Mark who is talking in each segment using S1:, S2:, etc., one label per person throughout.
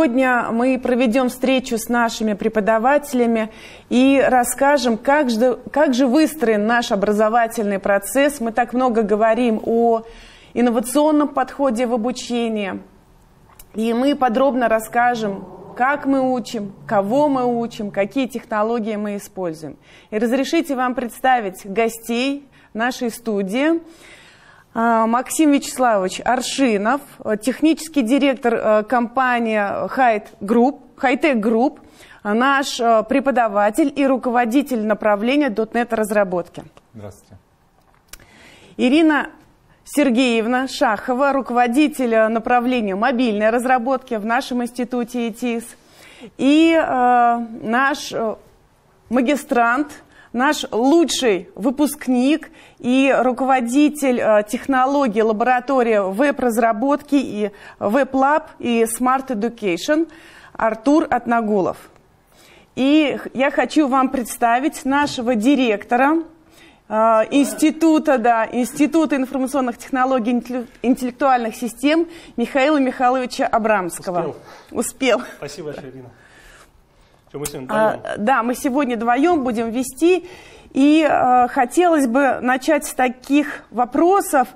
S1: Сегодня мы проведем встречу с нашими преподавателями и расскажем, как же, как же выстроен наш образовательный процесс. Мы так много говорим о инновационном подходе в обучении. И мы подробно расскажем, как мы учим, кого мы учим, какие технологии мы используем. И разрешите вам представить гостей нашей студии. А, Максим Вячеславович Аршинов, технический директор э, компании Hightech Group, Hightech Group, наш э, преподаватель и руководитель направления .NET разработки.
S2: Здравствуйте.
S1: Ирина Сергеевна Шахова, руководитель направления мобильной разработки в нашем институте ИТИС. И э, наш э, магистрант, наш лучший выпускник и руководитель э, технологии лаборатории веб-разработки и Web Lab и Smart Education Артур Атнагулов. И я хочу вам представить нашего директора э, Института, да, Института информационных технологий и интеллектуальных систем Михаила Михайловича Абрамского.
S2: Успел.
S1: Успел.
S2: Спасибо большое, Ирина. Что, мы сегодня
S1: А,
S2: вдвоем?
S1: да, мы сегодня вдвоем будем вести. И э, хотелось бы начать с таких вопросов.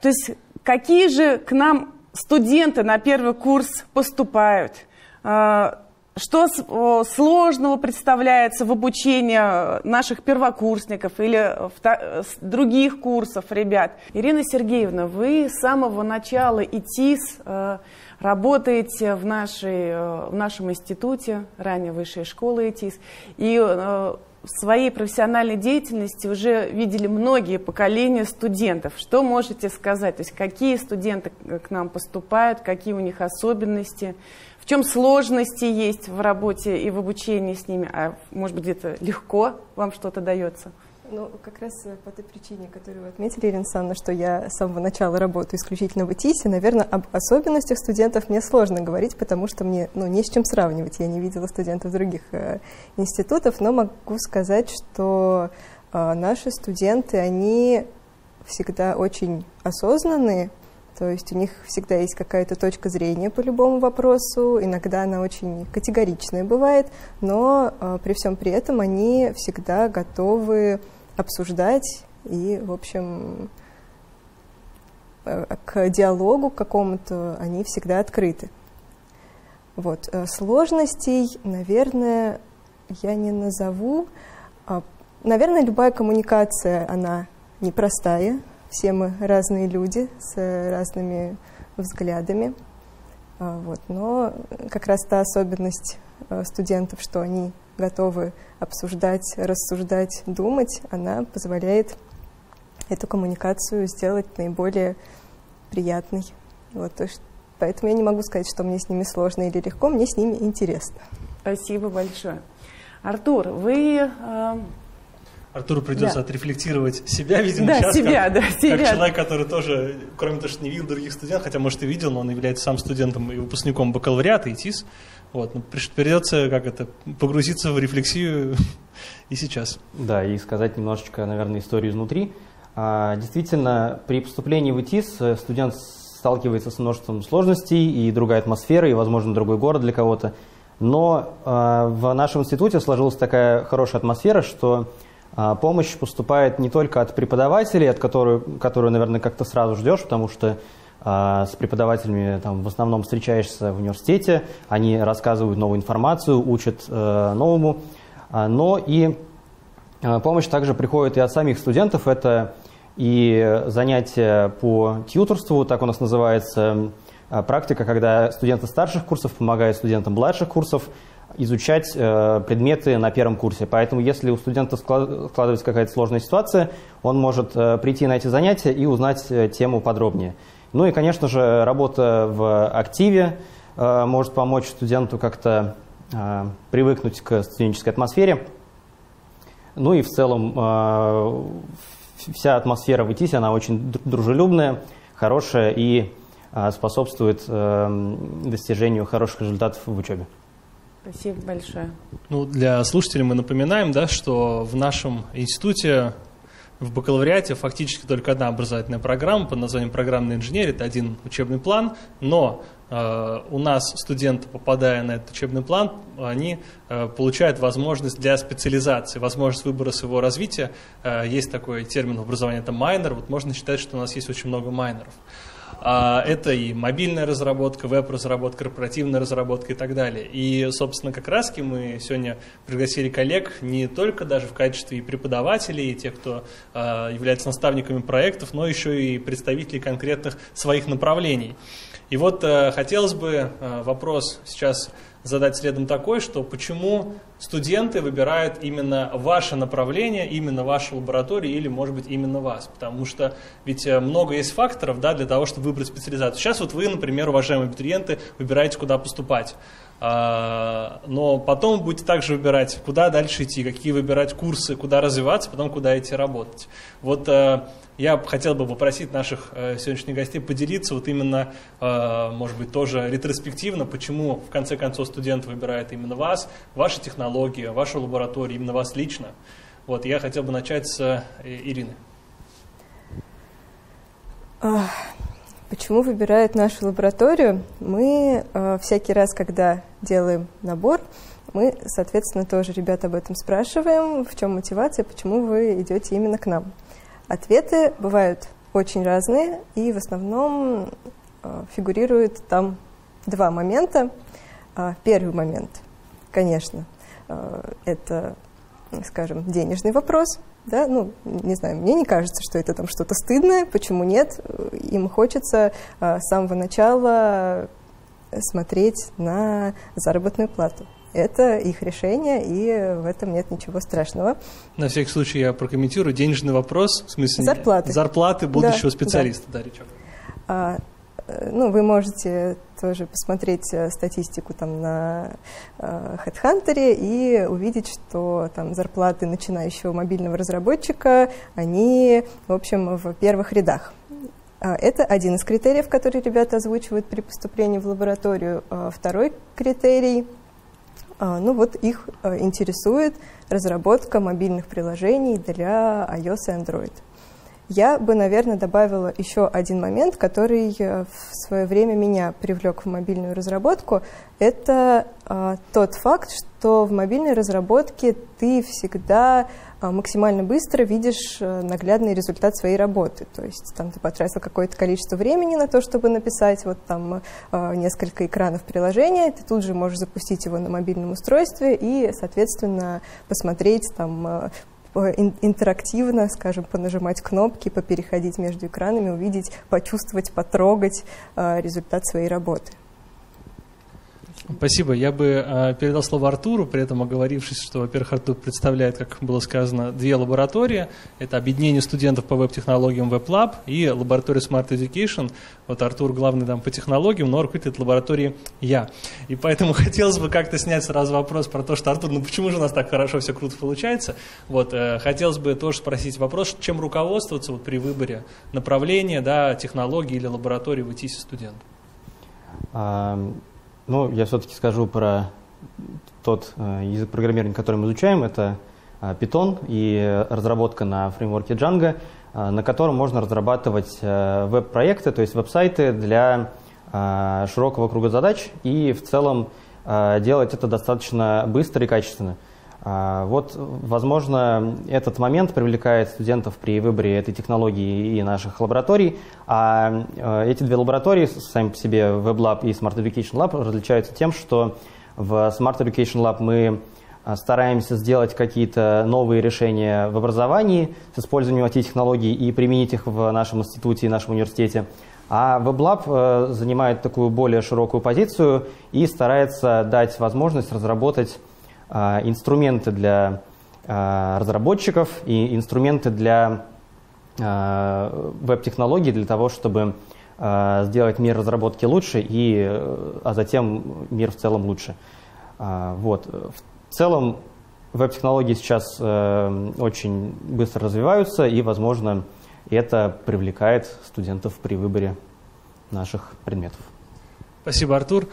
S1: То есть, какие же к нам студенты на первый курс поступают? Э, что сложного представляется в обучении наших первокурсников или вта- с других курсов ребят? Ирина Сергеевна, вы с самого начала ИТИС э, работаете в, нашей, э, в нашем институте, ранее высшей школы ИТИС, и э, в своей профессиональной деятельности уже видели многие поколения студентов. Что можете сказать? То есть какие студенты к нам поступают, какие у них особенности, чем сложности есть в работе и в обучении с ними, а может быть где-то легко вам что-то дается?
S3: Ну, как раз э, по той причине, которую вы отметили, Ирина Александровна, что я с самого начала работаю исключительно в ИТИСе, наверное, об особенностях студентов мне сложно говорить, потому что мне ну, не с чем сравнивать. Я не видела студентов других э, институтов, но могу сказать, что э, наши студенты, они всегда очень осознанные, то есть у них всегда есть какая-то точка зрения по любому вопросу, иногда она очень категоричная бывает, но э, при всем при этом они всегда готовы обсуждать и, в общем, э, к диалогу какому-то они всегда открыты. Вот. э, Сложностей, наверное, я не назову. А, Наверное, любая коммуникация, она непростая. Все мы разные люди с разными взглядами. А, Вот. Но как раз та особенность э, студентов, что они готовы обсуждать, рассуждать, думать, она позволяет эту коммуникацию сделать наиболее приятной. Вот, поэтому я не могу сказать, что мне с ними сложно или легко, мне с ними интересно.
S1: Спасибо большое. Артур, вы э,
S2: Артуру придется
S1: Да.
S2: отрефлектировать себя, видимо,
S1: Да,
S2: сейчас,
S1: себя,
S2: как,
S1: да,
S2: как
S1: себя.
S2: человек, который тоже, кроме того, что не видел других студентов, хотя, может, и видел, но он является сам студентом и выпускником бакалавриата, ИТИС, вот, ну, придется, как это, погрузиться в рефлексию и сейчас.
S4: Да, и сказать немножечко, наверное, историю изнутри. А, Действительно, при поступлении в ИТИС э, студент сталкивается с множеством сложностей и другая атмосфера, и, возможно, другой город для кого-то. Но а, в нашем институте сложилась такая хорошая атмосфера, что помощь поступает не только от преподавателей, от которой, которую, наверное, как-то сразу ждешь, потому что а, с преподавателями там, в основном встречаешься в университете, они рассказывают новую информацию, учат э, новому, А, но и а, Помощь также приходит и от самих студентов. Это и занятия по тьюторству, так у нас называется а, практика, когда студенты старших курсов помогают студентам младших курсов изучать э, предметы на первом курсе. Поэтому, если у студента склад- складывается какая-то сложная ситуация, он может э, прийти на эти занятия и узнать э, тему подробнее. Ну и, конечно же, работа в активе э, может помочь студенту как-то э, привыкнуть к студенческой атмосфере. Ну и в целом э, вся атмосфера в ИТИСе, она очень дру- дружелюбная, хорошая и э, способствует э, достижению хороших результатов в учебе.
S1: Спасибо большое.
S2: Ну, для слушателей мы напоминаем, да, что в нашем институте в бакалавриате фактически только одна образовательная программа под названием программная инженерия, это один учебный план, но э, у нас студенты, попадая на этот учебный план, они э, получают возможность для специализации, возможность выбора своего развития. Э, есть такой термин в образовании, это майнер. Вот можно считать, что у нас есть очень много майнеров. А, это и мобильная разработка, веб-разработка, корпоративная разработка и так далее. И, собственно, как раз мы сегодня пригласили коллег не только даже в качестве преподавателей, и тех, кто а, является наставниками проектов, но еще и представителей конкретных своих направлений. И вот э, хотелось бы э, вопрос сейчас задать следом такой, что почему студенты выбирают именно ваше направление, именно вашу лабораторию или, может быть, именно вас. Потому что ведь э, много есть факторов да, для того, чтобы выбрать специализацию. Сейчас вот вы, например, уважаемые абитуриенты, выбираете, куда поступать. А, но потом будете также выбирать, куда дальше идти, какие выбирать курсы, куда развиваться, потом куда идти работать. Вот э, я хотел бы попросить наших э, сегодняшних гостей поделиться вот именно, э, может быть, тоже ретроспективно, почему в конце концов студент выбирает именно вас, ваши технологии, вашу лабораторию, именно вас лично. Вот, я хотел бы начать с Ирины.
S3: Почему выбирают нашу лабораторию? Мы э, всякий раз, когда делаем набор, мы, соответственно, тоже ребят об этом спрашиваем, в чем мотивация, почему вы идете именно к нам. Ответы бывают очень разные, и в основном э, фигурирует там два момента. Э, первый момент, конечно, э, это, скажем, денежный вопрос – да, ну, не знаю, мне не кажется, что это там что-то стыдное, почему нет? Им хочется а, с самого начала смотреть на заработную плату. Это их решение, и в этом нет ничего страшного.
S2: На всякий случай я прокомментирую. Денежный вопрос, в смысле
S3: зарплаты,
S2: зарплаты будущего да, специалиста. Да. Да, Ричард.
S3: А, ну, вы можете тоже посмотреть э, статистику там на э, HeadHunter и увидеть, что там зарплаты начинающего мобильного разработчика, они, в общем, в первых рядах. А, это один из критериев, который ребята озвучивают при поступлении в лабораторию. А, второй критерий, ну вот их интересует разработка мобильных приложений для iOS и Android. Я бы, наверное, добавила еще один момент, который э, в свое время меня привлек в мобильную разработку. Это а, тот факт, что в мобильной разработке ты всегда а, максимально быстро видишь а, наглядный результат своей работы. То есть там ты потратил какое-то количество времени на то, чтобы написать вот там а, несколько экранов приложения, ты тут же можешь запустить его на мобильном устройстве и, соответственно, посмотреть там интерактивно, скажем, понажимать кнопки, попереходить между экранами, увидеть, почувствовать, потрогать э, результат своей работы.
S2: Спасибо. Я бы э, передал слово Артуру, при этом оговорившись, что, во-первых, Артур представляет, как было сказано, две лаборатории. Это объединение студентов по веб-технологиям WebLab и лаборатория Smart Education. Вот Артур главный там по технологиям, но руководитель лаборатории я. И поэтому хотелось бы как-то снять сразу вопрос про то, что, Артур, ну почему же у нас так хорошо все круто получается? Вот, э, хотелось бы тоже спросить вопрос, чем руководствоваться вот при выборе направления, да, технологии или лаборатории в ИТИСе студента?
S4: Ну, я все-таки скажу про тот э, язык программирования, который мы изучаем. Это э, Python и разработка на фреймворке Django, э, на котором можно разрабатывать веб-проекты, то есть веб-сайты для широкого круга задач и в целом делать это достаточно быстро и качественно. А, вот, возможно, этот момент привлекает студентов при выборе этой технологии и наших лабораторий. А э, эти две лаборатории, сами по себе WebLab и Smart Education Lab, различаются тем, что в Smart Education Lab мы э, стараемся сделать какие-то новые решения в образовании с использованием IT-технологий и применить их в нашем институте и нашем университете. А WebLab э, занимает такую более широкую позицию и старается дать возможность разработать а, инструменты для а, разработчиков и инструменты для а, веб-технологий для того, чтобы сделать мир разработки лучше, и, а затем мир в целом лучше. Вот. В целом веб-технологии сейчас э, очень быстро развиваются, и, возможно, это привлекает студентов при выборе наших предметов.
S2: Спасибо, Артур.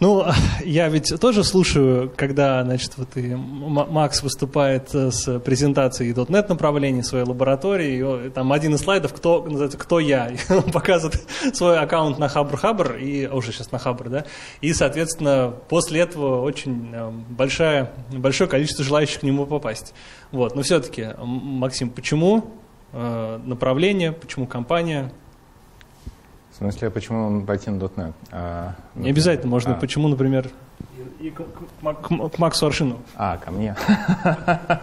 S2: Ну, я ведь тоже слушаю, когда, значит, вот и Макс выступает э, с презентацией .NET направлений своей лаборатории, и там один из слайдов, кто, называется, кто я, и он показывает свой аккаунт на Хабр Хабр, и а уже сейчас на Хабр, да, и, соответственно, после этого очень э, большая, большое количество желающих к нему попасть. Вот, но все-таки, Максим, почему э, направление, почему компания,
S5: в смысле, почему пойти на .NET?
S2: А, Не обязательно, можно, а. почему, например, и к, к, к, к Максу Аршину.
S5: А, ко мне.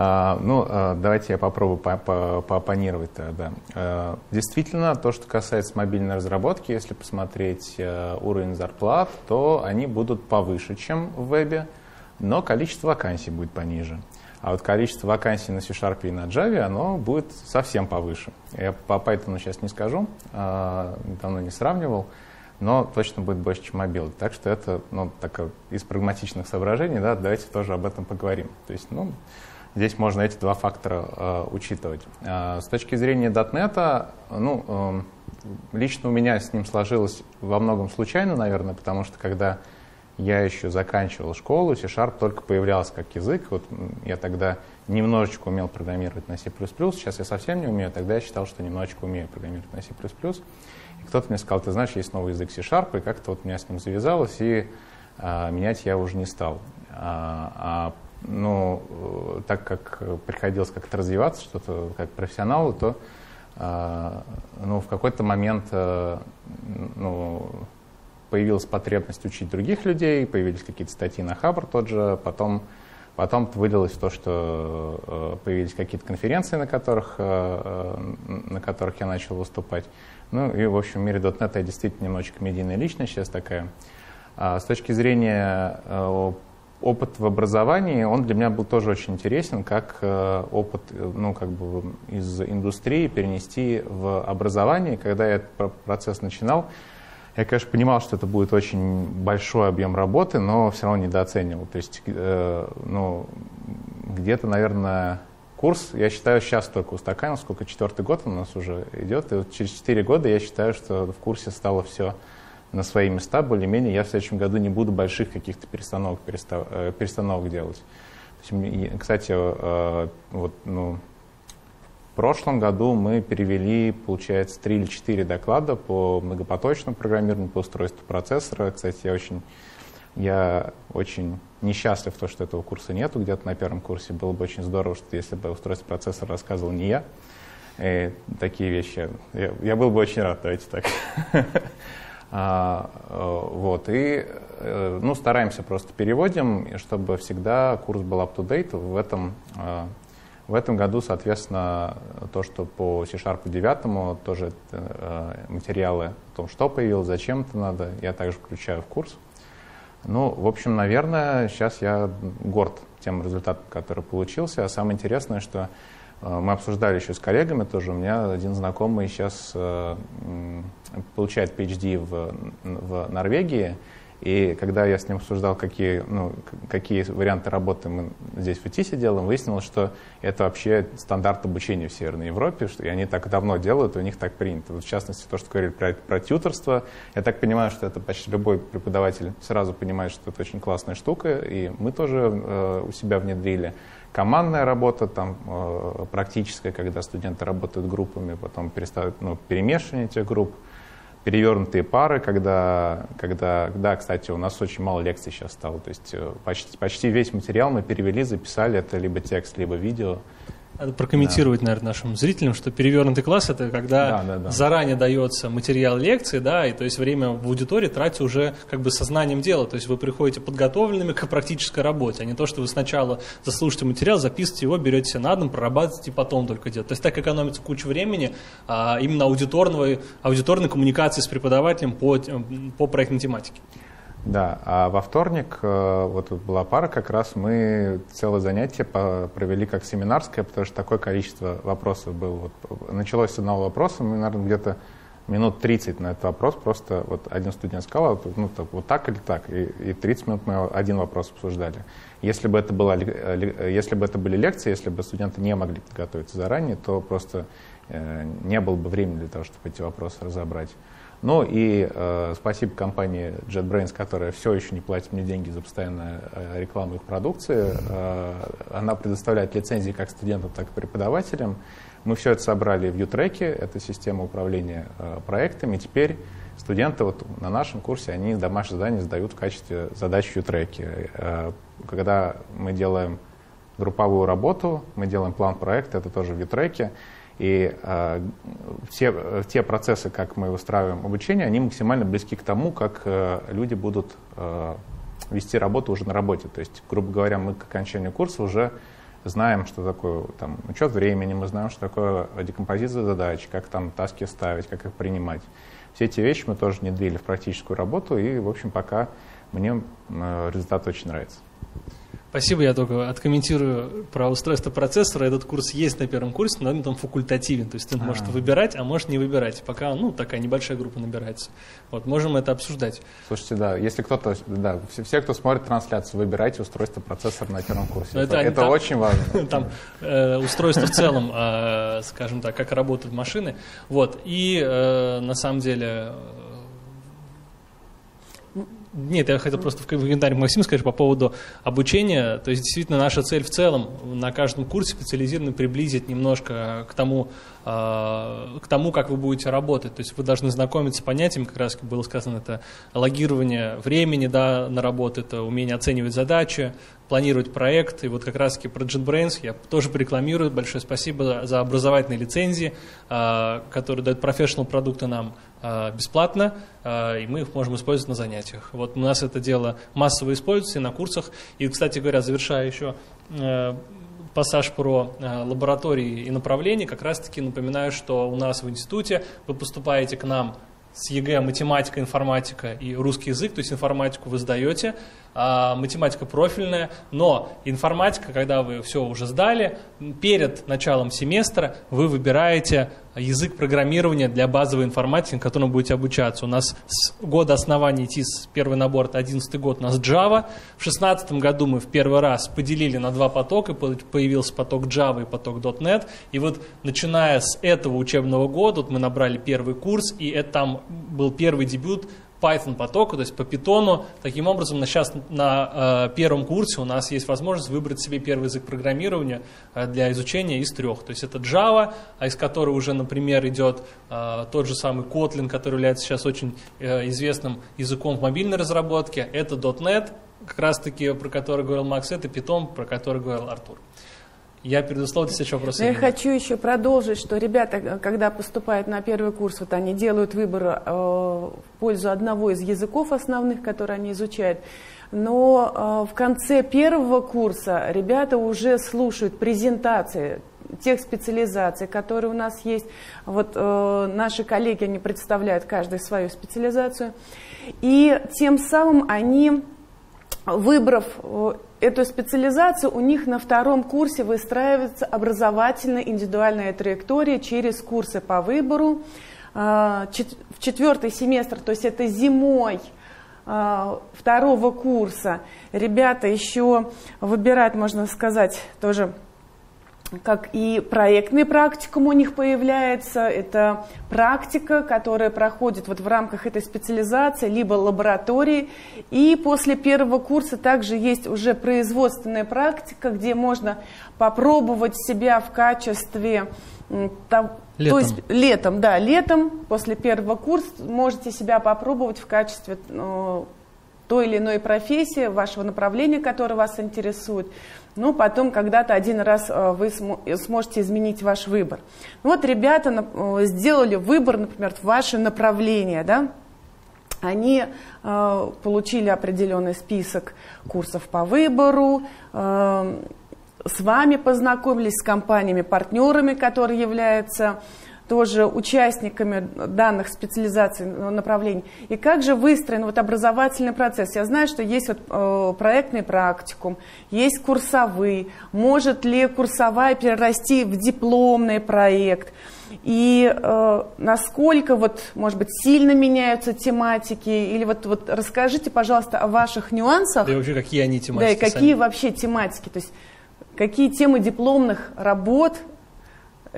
S5: А, ну, а, давайте я попробую поопонировать тогда. А, действительно, то, что касается мобильной разработки, если посмотреть э, уровень зарплат, то они будут повыше, чем в вебе, но количество вакансий будет пониже. А вот количество вакансий на C-Sharp и на Java, оно будет совсем повыше. Я по Python сейчас не скажу, а, давно не сравнивал, но точно будет больше, чем мобил. Так что это, ну, так, из прагматичных соображений, да, давайте тоже об этом поговорим. То есть, ну, здесь можно эти два фактора э, учитывать. Э, с точки зрения .NET, ну, э, лично у меня с ним сложилось во многом случайно, наверное, потому что когда я еще заканчивал школу, C-Sharp только появлялся как язык. Вот я тогда немножечко умел программировать на C++, сейчас я совсем не умею, тогда я считал, что немножечко умею программировать на C++. И кто-то мне сказал, ты знаешь, есть новый язык C-Sharp, и как-то вот меня с ним завязалось, и а, менять я уже не стал. А, а ну, так как приходилось как-то развиваться, что-то как профессионалу, то а, ну, в какой-то момент а, ну, появилась потребность учить других людей, появились какие-то статьи на Хабр тот же, потом, потом вылилось то, что э, появились какие-то конференции, на которых, э, э, на которых я начал выступать. Ну и, в общем, в мире .NET я действительно немножечко медийная личность сейчас такая. А с точки зрения опыт в образовании, он для меня был тоже очень интересен, как опыт ну, как бы из индустрии перенести в образование. Когда я этот процесс начинал, я, конечно, понимал, что это будет очень большой объем работы, но все равно недооценивал. То есть, э, ну, где-то, наверное, курс, я считаю, сейчас только устаканил, сколько четвертый год у нас уже идет, и вот через четыре года я считаю, что в курсе стало все на свои места, более-менее. Я в следующем году не буду больших каких-то перестановок, э, перестановок делать. Кстати, э, вот, ну, прошлом году мы перевели, получается, три или четыре доклада по многопоточному программированию, по устройству процессора. Кстати, я очень, я очень несчастлив, то, что этого курса нету где-то на первом курсе. Было бы очень здорово, что если бы устройство процессора рассказывал не я. И такие вещи. Я, я был бы очень рад, давайте так. А, э, вот, и э, ну, стараемся просто переводим, чтобы всегда курс был up-to-date. В этом в этом году, соответственно, то, что по C-Sharp 9 тоже э, материалы о том, что появилось, зачем это надо, я также включаю в курс. Ну, в общем, наверное, сейчас я горд тем результатом, который получился. А самое интересное, что э, мы обсуждали еще с коллегами тоже. У меня один знакомый сейчас э, получает PhD в, в Норвегии, и когда я с ним обсуждал, какие, ну, какие варианты работы мы здесь в ИТИСе делаем, выяснилось, что это вообще стандарт обучения в Северной Европе, что, и они так давно делают, и у них так принято. Вот, в частности, то, что говорили про, про тьюторство, я так понимаю, что это почти любой преподаватель сразу понимает, что это очень классная штука, и мы тоже э, у себя внедрили. Командная работа, там, э, практическая, когда студенты работают группами, потом переставят, ну, перемешивание этих групп – перевернутые пары, когда, когда, да, кстати, у нас очень мало лекций сейчас стало, то есть э, почти, почти весь материал мы перевели, записали, это либо текст, либо видео.
S2: Надо прокомментировать, да. наверное, нашим зрителям, что перевернутый класс это когда да, да, да. заранее дается материал лекции, да, и то есть время в аудитории тратите уже как бы сознанием дела, то есть вы приходите подготовленными к практической работе, а не то, что вы сначала заслушаете материал, записываете его, берете себе на дом, прорабатываете и потом только делаете. То есть так экономится куча времени а, именно аудиторного, аудиторной коммуникации с преподавателем по, по проектной тематике.
S5: Да, а во вторник, э, вот была пара, как раз мы целое занятие провели как семинарское, потому что такое количество вопросов было. Вот началось с одного вопроса, мы, наверное, где-то минут 30 на этот вопрос, просто вот один студент сказал, ну, так, вот так или так, и, и 30 минут мы один вопрос обсуждали. Если бы, это была, э, если бы это были лекции, если бы студенты не могли подготовиться заранее, то просто э, не было бы времени для того, чтобы эти вопросы разобрать. Ну и э, спасибо компании JetBrains, которая все еще не платит мне деньги за постоянную э, рекламу их продукции. Э, она предоставляет лицензии как студентам, так и преподавателям. Мы все это собрали в Ютреке, это система управления э, проектами. И теперь студенты вот на нашем курсе, они домашние задания сдают в качестве задач в Ютреке. Э, когда мы делаем групповую работу, мы делаем план проекта, это тоже в Ютреке. И э, все, те процессы, как мы устраиваем обучение, они максимально близки к тому, как э, люди будут э, вести работу уже на работе. То есть, грубо говоря, мы к окончанию курса уже знаем, что такое там, учет времени, мы знаем, что такое декомпозиция задач, как там таски ставить, как их принимать. Все эти вещи мы тоже внедрили в практическую работу, и, в общем, пока мне э, результат очень нравится.
S2: Спасибо, я только откомментирую про устройство процессора. Этот курс есть на первом курсе, но он там факультативен. То есть студент может выбирать, а может не выбирать. Пока, ну, такая небольшая группа набирается. Вот, можем это обсуждать.
S5: Слушайте, да, если кто-то, да, все, все кто смотрит трансляцию, выбирайте устройство процессора на первом курсе. Это-
S2: это там-
S5: очень важно.
S2: Там э, устройство в целом, э, скажем так, как работают машины. Вот. И э, на самом деле... Нет, я хотел просто в комментарии Максим сказать по поводу обучения. То есть, действительно, наша цель в целом на каждом курсе специализированно приблизить немножко к тому, э, к тому, как вы будете работать. То есть вы должны знакомиться с понятиями, как раз было сказано, это логирование времени да, на работу, это умение оценивать задачи, планировать проект. И вот как раз таки про JetBrains я тоже порекламирую. Большое спасибо за- образовательные лицензии, э, которые дают профессионал продукты нам бесплатно, э, и мы их можем использовать на занятиях. Вот у нас это дело массово используется и на курсах. И, кстати говоря, завершая еще э, пассаж про э, лаборатории и направления, как раз-таки напоминаю, что у нас в институте вы поступаете к нам с ЕГЭ математика, информатика и русский язык, то есть информатику вы сдаете, а математика профильная, но информатика, когда вы все уже сдали, перед началом семестра вы выбираете язык программирования для базовой информатики, на котором будете обучаться. У нас с года основания ИТИС, первый набор, это 11 год, у нас Java. В 2016 году мы в первый раз поделили на два потока, по- появился поток Java и поток .NET. И вот начиная с этого учебного года вот мы набрали первый курс, и это там был первый дебют Python потока, то есть по питону. Таким образом, сейчас на э, первом курсе у нас есть возможность выбрать себе первый язык программирования э, для изучения из трех. То есть это Java, а из которой уже, например, идет э, тот же самый Kotlin, который является сейчас очень э, известным языком в мобильной разработке. Это .NET, как раз таки, про который говорил Макс, это Python, про который говорил Артур. Я передаю слово, если еще вопросы.
S1: Я хочу еще продолжить, что ребята, э, когда поступают на первый курс, вот они делают выбор э, в пользу одного из языков основных, которые они изучают. Но э, в конце первого курса ребята уже слушают презентации тех специализаций, которые у нас есть. Вот э, наши коллеги, они представляют каждый свою специализацию. И тем самым они выбрав э, эту специализацию, у них на втором курсе выстраивается образовательная индивидуальная траектория через курсы по выбору. Э, В четвертый семестр, то есть это зимой э, второго курса, ребята еще выбирают, можно сказать, тоже как и проектный практикум у них появляется. Это практика, которая проходит вот в рамках этой специализации, либо лаборатории. И после первого курса также есть уже производственная практика, где можно попробовать себя в качестве там,
S2: Летом.
S1: То есть летом, да, летом после первого курса можете себя попробовать в качестве э, той или иной профессии, вашего направления, которое вас интересует. Ну, потом когда-то один раз э, вы смо- сможете изменить ваш выбор. Ну, вот ребята э, сделали выбор, например, в ваше направление, да, они э, получили определенный список курсов по выбору, э, с вами познакомились, с компаниями, партнерами, которые являются тоже участниками данных специализаций э, направлений. И как же выстроен вот образовательный процесс? Я знаю, что есть вот, э, проектный практикум, есть курсовые. Может ли курсовая перерасти в дипломный проект? И э, насколько, вот, может быть, сильно меняются тематики? Или вот, вот расскажите, пожалуйста, о ваших нюансах.
S2: Да и вообще, какие они
S1: Да,
S2: тематики
S1: и какие
S2: сами?
S1: вообще тематики, то есть какие темы дипломных работ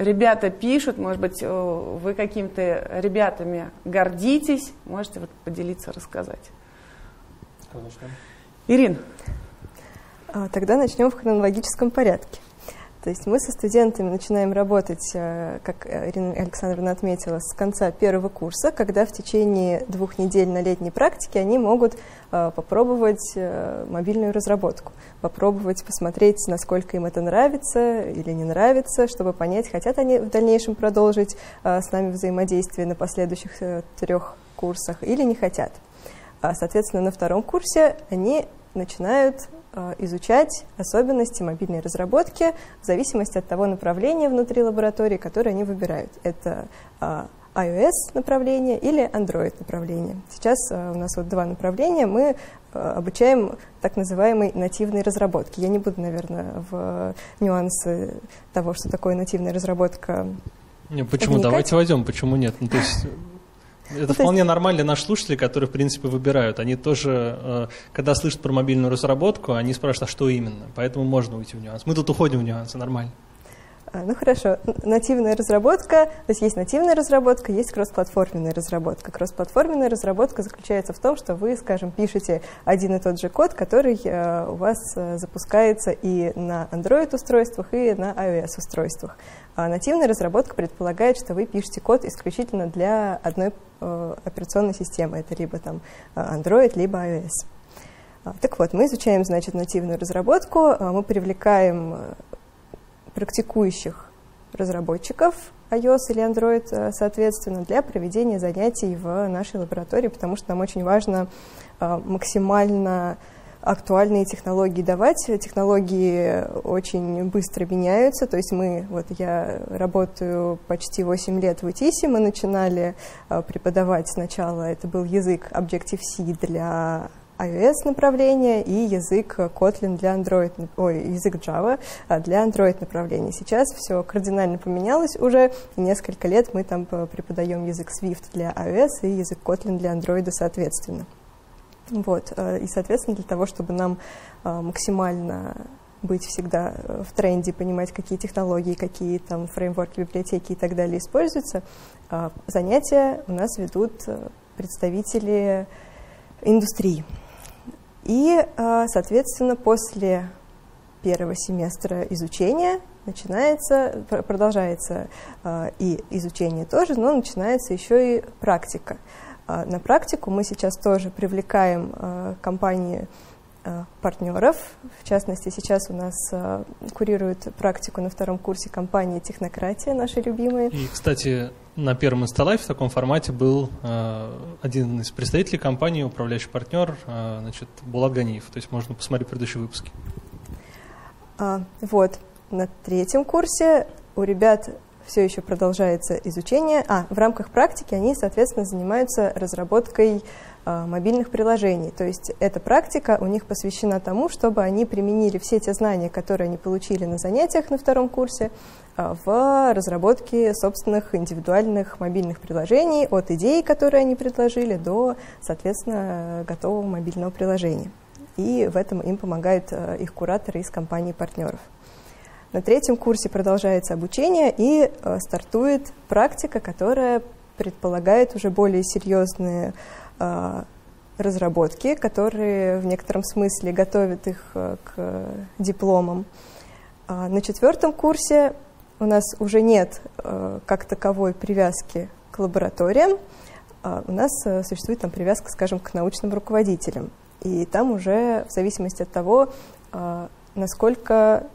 S1: ребята пишут, может быть, вы какими-то ребятами гордитесь, можете вот поделиться, рассказать. Конечно. Ирин.
S3: А, тогда начнем в хронологическом порядке. То есть мы со студентами начинаем работать, э, как Ирина Александровна отметила, с конца первого курса, когда в течение двух недель на летней практике они могут э, попробовать э, мобильную разработку, попробовать посмотреть, насколько им это нравится или не нравится, чтобы понять, хотят они в дальнейшем продолжить с нами взаимодействие на последующих трех курсах или не хотят. А, соответственно, на втором курсе они начинают Э, изучать особенности мобильной разработки в зависимости от того направления внутри лаборатории, которое они выбирают. Это э, iOS направление или Android направление. Сейчас э, у нас вот два направления. Мы обучаем так называемой нативной разработке. Я не буду, наверное, в нюансы того, что такое нативная разработка.
S2: Не, почему? Вникать. Давайте войдем. Почему нет? Ну, то есть это ну, вполне есть... нормально для наших слушателей, которые, в принципе, выбирают. Они тоже, э, когда слышат про мобильную разработку, они спрашивают, а что именно. Поэтому можно уйти в нюанс. Мы тут уходим в нюансы, нормально.
S3: А, ну хорошо, нативная разработка, то есть есть нативная разработка, есть кроссплатформенная разработка. Кроссплатформенная разработка заключается в том, что вы, скажем, пишете один и тот же код, который э, у вас э, запускается и на Android-устройствах, и на iOS-устройствах. А нативная разработка предполагает, что вы пишете код исключительно для одной э, операционной системы. Это либо там Android, либо iOS. А, так вот, мы изучаем, значит, нативную разработку, а, мы привлекаем практикующих разработчиков iOS или Android, э, соответственно, для проведения занятий в нашей лаборатории, потому что нам очень важно э, максимально актуальные технологии давать. Технологии очень быстро меняются, то есть мы, вот я работаю почти 8 лет в ИТИСе, мы начинали э, преподавать сначала, это был язык Objective-C для iOS направления и язык Kotlin для Android, ой, язык Java а, для Android направления. Сейчас все кардинально поменялось уже. Несколько лет мы там преподаем язык Swift для iOS и язык Kotlin для Android соответственно. Вот. А, и, соответственно, для того, чтобы нам а, максимально быть всегда в тренде, понимать, какие технологии, какие там фреймворки, библиотеки и так далее используются, занятия у нас ведут представители индустрии. И, соответственно, после первого семестра изучения начинается, продолжается и изучение тоже, но начинается еще и практика. А, на практику мы сейчас тоже привлекаем компании партнеров. В частности, сейчас у нас курирует практику на втором курсе компании «Технократия», наши любимые.
S2: И, кстати, на первом инсталайфе в таком формате был э, один из представителей компании, управляющий партнер, э, значит, Булат Ганиев. То есть можно посмотреть предыдущие выпуски.
S3: А, вот, на третьем курсе у ребят все еще продолжается изучение. А, в рамках практики они, соответственно, занимаются разработкой а, мобильных приложений. То есть эта практика у них посвящена тому, чтобы они применили все те знания, которые они получили на занятиях на втором курсе, а, в разработке собственных индивидуальных мобильных приложений от идеи, которые они предложили, до, соответственно, готового мобильного приложения. И в этом им помогают а, их кураторы из компании партнеров. На третьем курсе продолжается обучение и стартует практика, которая предполагает уже более серьезные а, разработки, которые в некотором смысле готовят их э, к дипломам. А, на четвертом курсе у нас уже нет э, как таковой привязки к лабораториям, а у нас э, существует там привязка, скажем, к научным руководителям. И там уже в зависимости от того, насколько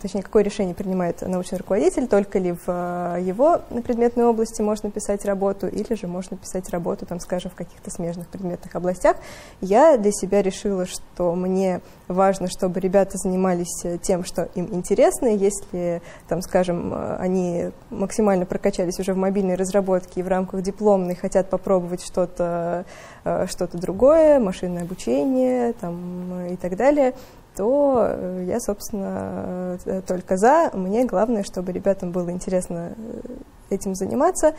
S3: точнее, какое решение принимает научный руководитель, только ли в э, его предметной области можно писать работу, или же можно писать работу, там, скажем, в каких-то смежных предметных областях. Я для себя решила, что мне важно, чтобы ребята занимались э, тем, что им интересно, если, там, скажем, э, они максимально прокачались уже в мобильной разработке и в рамках дипломной хотят попробовать что-то что другое, машинное обучение там, и так далее, то э, я, собственно, э, только за. Мне главное, чтобы ребятам было интересно э, этим заниматься,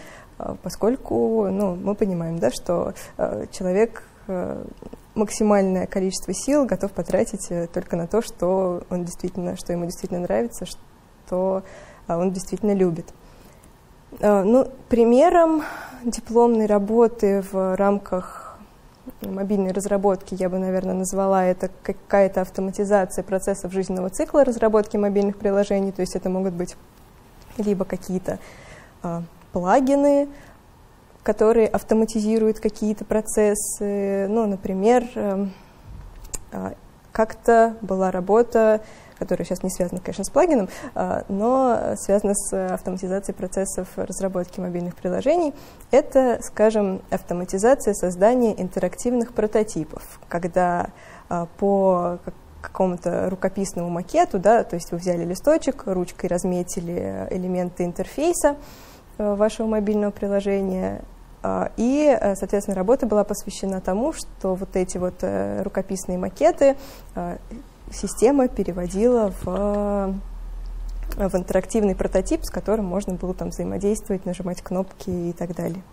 S3: поскольку ну, мы понимаем, да, что человек максимальное количество сил готов потратить только на то, что он действительно, что ему действительно нравится, что он действительно любит. Ну, примером дипломной работы в рамках мобильной разработки я бы, наверное, назвала это какая-то автоматизация процессов жизненного цикла разработки мобильных приложений. То есть это могут быть либо какие-то а, плагины, которые автоматизируют какие-то процессы. Ну, например, э, как-то была работа, которая сейчас не связана, конечно, с плагином, а, но связана с автоматизацией процессов разработки мобильных приложений. Это, скажем, автоматизация создания интерактивных прототипов, когда а, по какому-то рукописному макету, да, то есть вы взяли листочек, ручкой разметили элементы интерфейса э, вашего мобильного приложения, а, и, э, соответственно, работа была посвящена тому, что вот эти вот э, рукописные макеты система переводила в, в интерактивный прототип, с которым можно было там взаимодействовать, нажимать кнопки и так далее.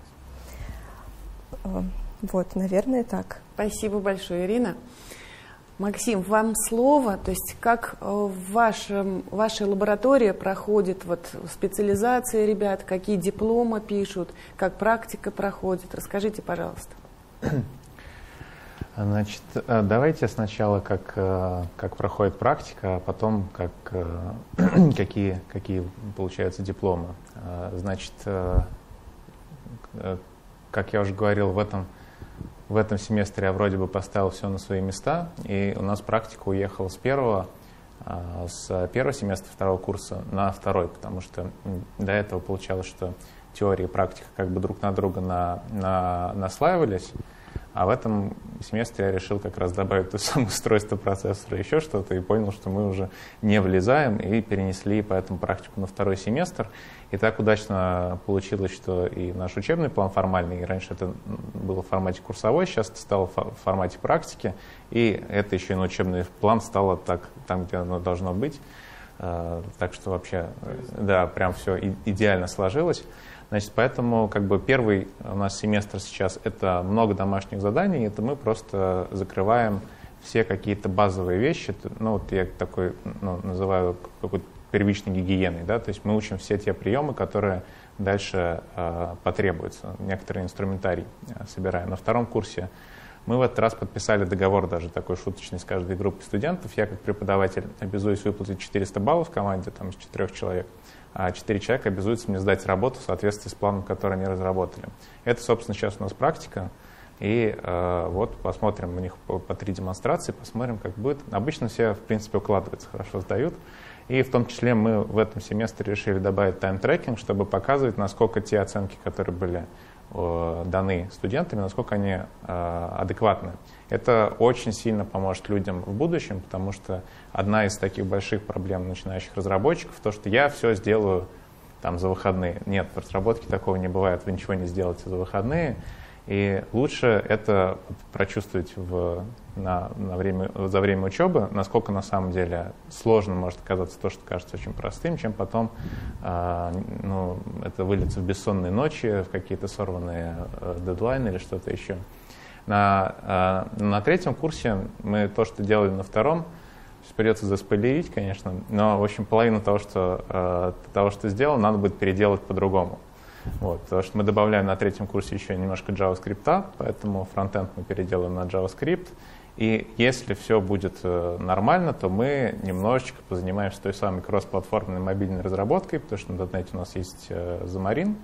S3: Вот, наверное, так.
S1: Спасибо большое, Ирина. Максим, вам слово, то есть как э, в вашем, вашей лаборатории проходит вот специализация ребят, какие дипломы пишут, как практика проходит. Расскажите, пожалуйста.
S5: Значит, э, давайте сначала, как, э, как проходит практика, а потом, как, какие, какие получаются дипломы. Значит, как я уже говорил, в этом в этом семестре я вроде бы поставил все на свои места, и у нас практика уехала с первого, с первого семестра второго курса на второй, потому что до этого получалось, что теория и практика как бы друг на друга на, на, наслаивались, а в этом семестре я решил как раз добавить то самое устройство процессора, еще что-то, и понял, что мы уже не влезаем, и перенесли поэтому практику на второй семестр. И так удачно получилось, что и наш учебный план формальный, раньше это было в формате курсовой, сейчас это стало в формате практики, и это еще и на учебный план стало так, там, где оно должно быть. Э, так что вообще, э, да, прям все идеально сложилось. Значит, поэтому как бы первый у нас семестр сейчас это много домашних заданий, это мы просто закрываем все какие-то базовые вещи, ну вот я такой ну, называю какой-то первичной гигиеной, да, то есть мы учим все те приемы, которые дальше э, потребуются, некоторые инструментарий э, собираем. На втором курсе мы в этот раз подписали договор даже такой шуточный с каждой группой студентов. Я как преподаватель обязуюсь выплатить 400 баллов команде там, из четырех человек а четыре человека обязуются мне сдать работу в соответствии с планом, который они разработали. Это, собственно, сейчас у нас практика. И э, вот посмотрим у них по, по три демонстрации, посмотрим, как будет. Обычно все, в принципе, укладываются, хорошо сдают. И в том числе мы в этом семестре решили добавить тайм-трекинг, чтобы показывать, насколько те оценки, которые были э, даны студентами, насколько они э, адекватны. Это очень сильно поможет людям в будущем, потому что одна из таких больших проблем начинающих разработчиков, то, что я все сделаю там за выходные. Нет, в разработке такого не бывает, вы ничего не сделаете за выходные. И лучше это прочувствовать в, на, на время, за время учебы, насколько на самом деле сложно может оказаться то, что кажется очень простым, чем потом э, ну, это выльется в бессонные ночи, в какие-то сорванные э, дедлайны или что-то еще. На, э, на третьем курсе мы то, что делали на втором, придется заспойлерить, конечно, но, в общем, половину того, что, э, того, что сделал, надо будет переделать по-другому. Вот, потому что мы добавляем на третьем курсе еще немножко JavaScript, поэтому фронтенд мы переделаем на JavaScript. И если все будет э, нормально, то мы немножечко позанимаемся той самой кроссплатформенной мобильной разработкой, потому что на .NET у нас есть э, Xamarin.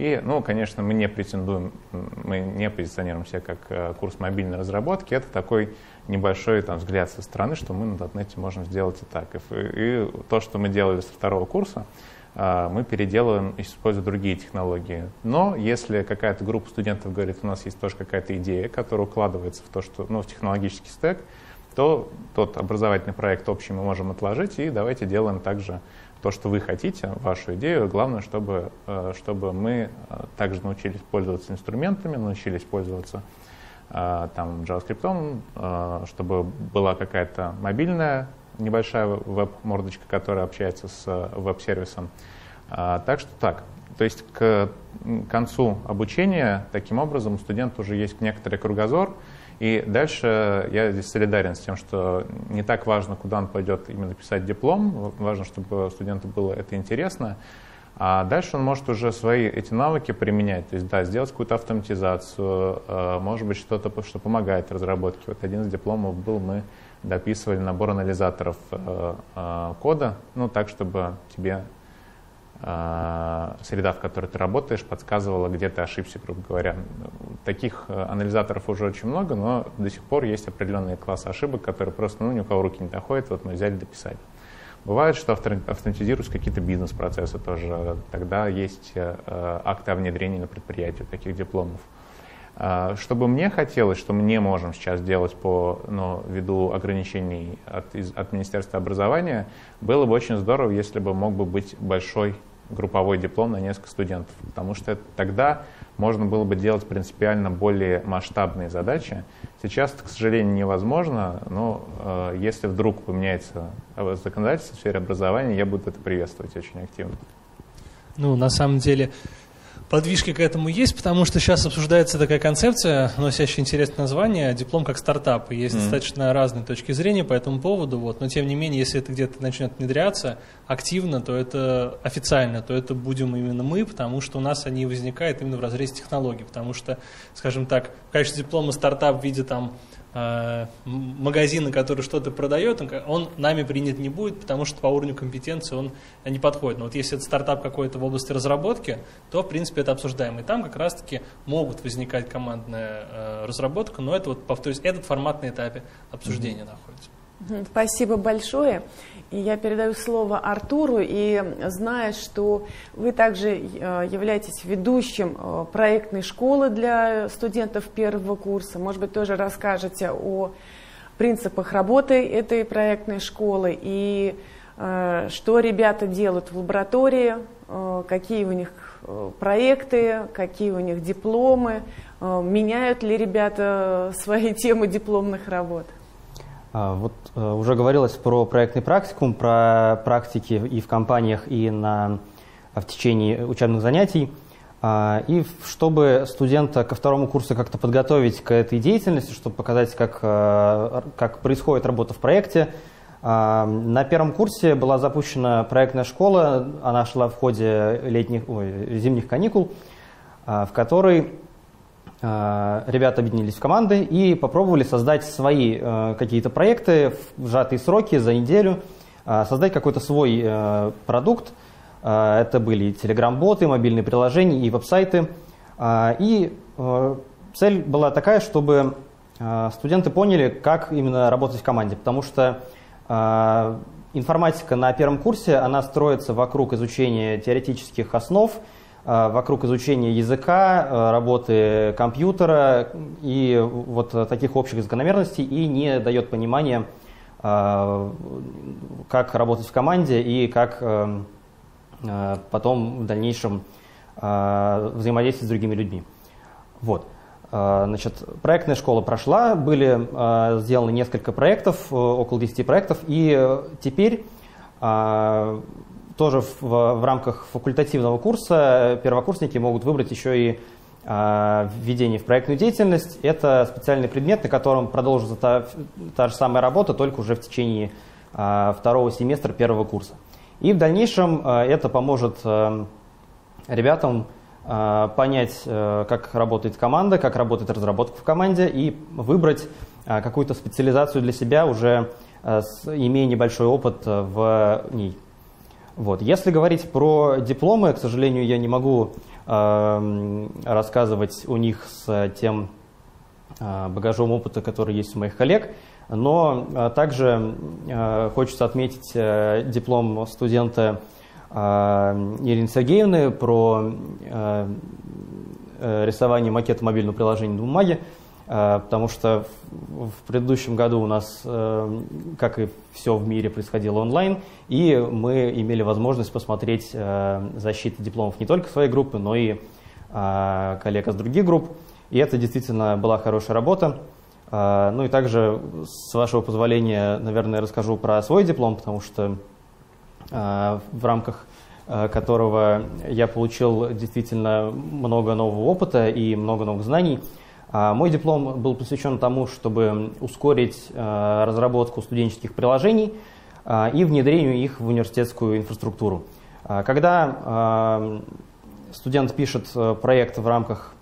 S5: И, ну, конечно, мы не претендуем, мы не позиционируем себя как э, курс мобильной разработки. Это такой небольшой там, взгляд со стороны, что мы на .NET можем сделать и так. И, и то, что мы делали со второго курса, э, мы переделываем, используя другие технологии. Но если какая-то группа студентов говорит, у нас есть тоже какая-то идея, которая укладывается в то, что, ну, в технологический стек, то тот образовательный проект общий мы можем отложить и давайте делаем также то, что вы хотите, вашу идею. Главное, чтобы, э, чтобы мы э, также научились пользоваться инструментами, научились пользоваться э, там, JavaScript, чтобы была какая-то мобильная небольшая веб-мордочка, которая общается с веб-сервисом. Так что так. То есть к концу обучения таким образом у студента уже есть некоторый кругозор, и дальше я здесь солидарен с тем, что не так важно, куда он пойдет именно писать диплом, важно, чтобы студенту было это интересно, а дальше он может уже свои эти навыки применять, то есть да, сделать какую-то автоматизацию, э, может быть что-то, что помогает разработке. Вот один из дипломов был, мы дописывали набор анализаторов э, э, кода, ну так, чтобы тебе среда, в которой ты работаешь, подсказывала, где ты ошибся, грубо говоря. Таких анализаторов уже очень много, но до сих пор есть определенные классы ошибок, которые просто ну, ни у кого руки не доходят, вот мы взяли дописали. Бывает, что автоматизируются какие-то бизнес-процессы тоже. Тогда есть э, акты о внедрении на предприятии таких дипломов. А, что бы мне хотелось, что мы не можем сейчас делать по ну, ввиду ограничений от, из, от Министерства образования, было бы очень здорово, если бы мог бы быть большой групповой диплом на несколько студентов, потому что тогда можно было бы делать принципиально более масштабные задачи. Сейчас это, к сожалению, невозможно, но э, если вдруг поменяется законодательство в сфере образования, я буду это приветствовать очень активно.
S2: Ну, на самом деле, Подвижки к этому есть, потому что сейчас обсуждается такая концепция, носящая интересное название, диплом как стартап. И есть mm достаточно разные точки зрения по этому поводу. Вот. Но тем не менее, если это где-то начнет внедряться активно, то это официально, то это будем именно мы, потому что у нас они возникают именно в разрезе технологий. Потому что, скажем так, в качестве диплома стартап в виде там магазина, который что-то продает, он нами принят не будет, потому что по уровню компетенции он не подходит. Но вот если это стартап какой-то в области разработки, то, в принципе, это обсуждаем. И там как раз-таки могут возникать командная э, разработка, но это, вот, повторюсь, этот формат на этапе обсуждения mm-hmm. находится.
S1: Спасибо большое. И я передаю слово Артуру, и зная, что вы также э, являетесь ведущим э, проектной школы для студентов первого курса, может быть, тоже расскажете о принципах работы этой проектной школы и э, что ребята делают в лаборатории, какие у них проекты, какие у них дипломы, меняют ли ребята свои темы дипломных работ.
S4: А, вот э, уже говорилось про проектный практикум, про практики и в компаниях, и на, в течение учебных занятий. А, и чтобы студента ко второму курсу как-то подготовить к этой деятельности, чтобы показать, как, э, как происходит работа в проекте, а, на первом курсе была запущена проектная школа, она шла в ходе летних, ой, зимних каникул, в которой ребята объединились в команды и попробовали создать свои э, какие-то проекты в сжатые сроки за неделю, э, создать какой-то свой продукт. Это были телеграм-боты, мобильные приложения и веб-сайты. И цель была такая, чтобы студенты поняли, как именно работать в команде, потому что информатика на первом курсе, она строится вокруг изучения теоретических основ, Э, вокруг изучения языка, э, работы компьютера и вот таких общих закономерностей и не дает понимания, э, как работать в команде и как потом в дальнейшем взаимодействовать с другими людьми. Вот. Значит, проектная школа прошла, были сделаны несколько проектов, около 10 проектов, и теперь тоже в, в рамках факультативного курса первокурсники могут выбрать еще и а, введение в проектную деятельность. Это специальный предмет, на котором продолжится та, та же самая работа, только уже в течение а, второго семестра первого курса. И в дальнейшем а, это поможет ребятам понять, как работает команда, как работает разработка в команде и выбрать какую-то специализацию для себя, уже имея небольшой опыт в ней. Вот. Если говорить про дипломы, к сожалению, я не могу э, рассказывать у них с тем э, багажом опыта, который есть у моих коллег, но э, также э, хочется отметить э, диплом студента э, Ирины Сергеевны про э, э рисование макета мобильного приложения на бумаге. Потому что в предыдущем году у нас, э, как и все в мире, происходило онлайн, и мы имели возможность посмотреть э, защиты дипломов не только своей группы, но и коллег из других групп, и это действительно была хорошая работа. Ну и также, с вашего позволения, наверное, расскажу про свой диплом, потому что в рамках которого я получил действительно много нового опыта и много новых знаний. А мой диплом был посвящен тому, чтобы ускорить разработку студенческих приложений и внедрению их в университетскую инфраструктуру. Когда студент пишет проект в рамках